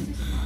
esse espaço,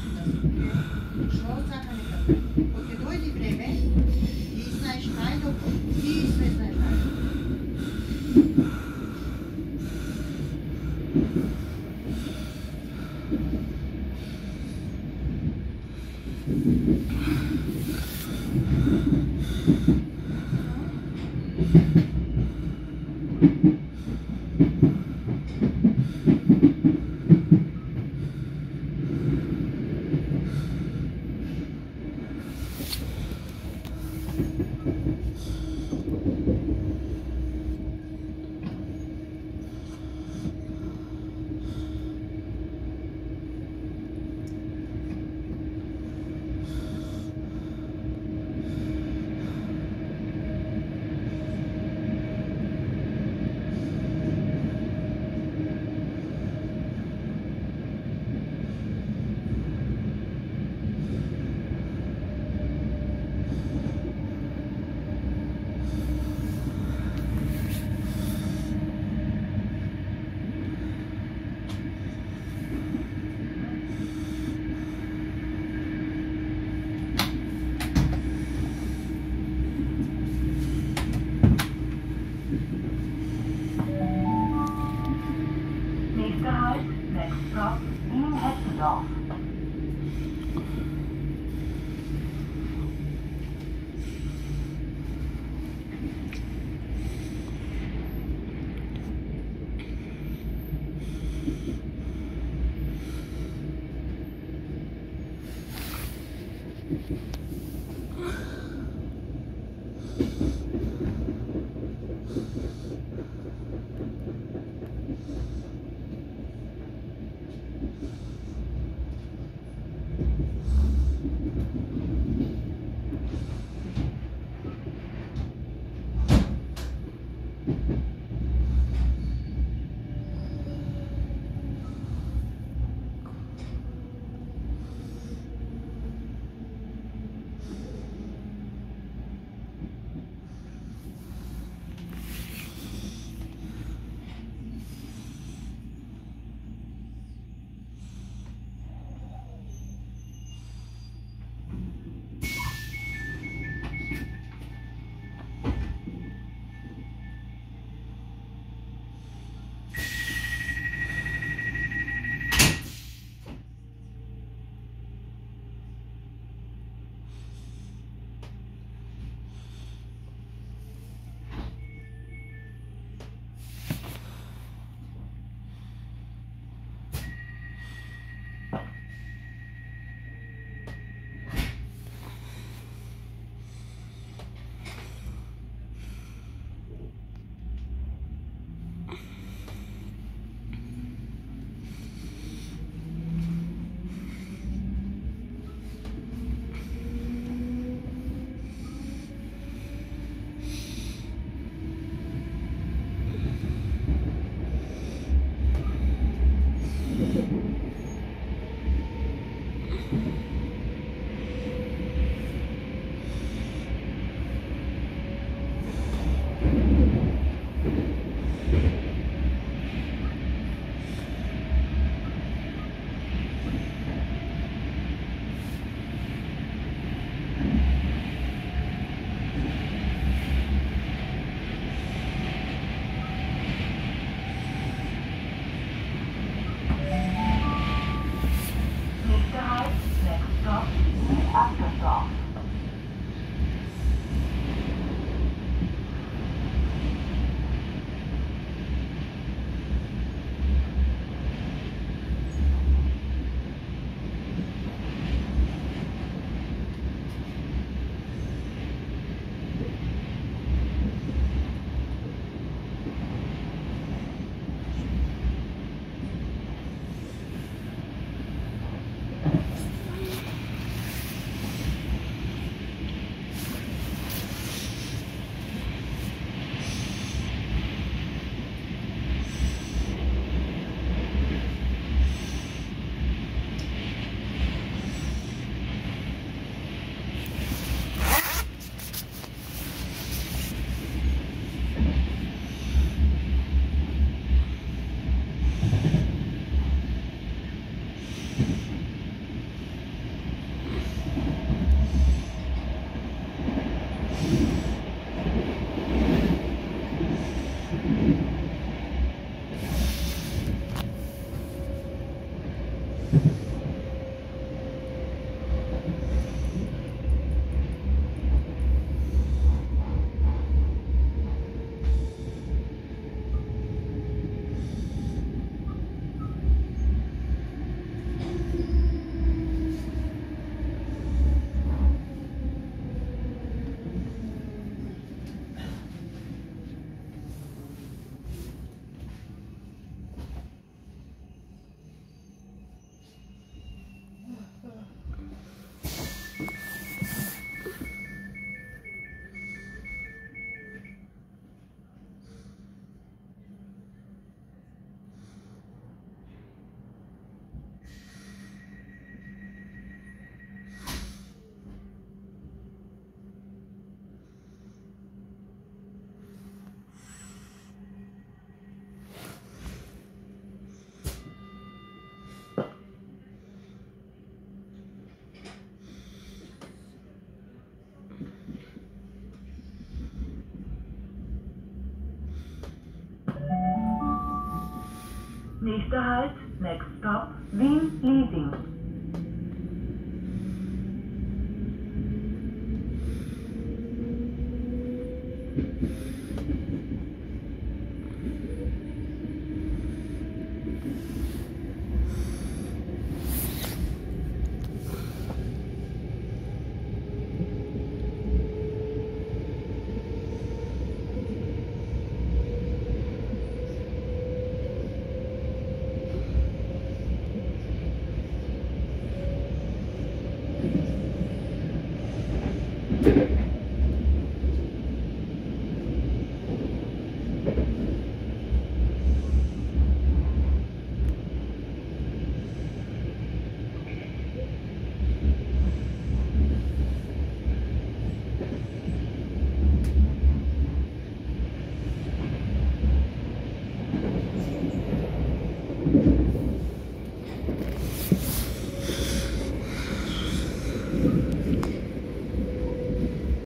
Nächster Halt, next stop, Wien Leasing.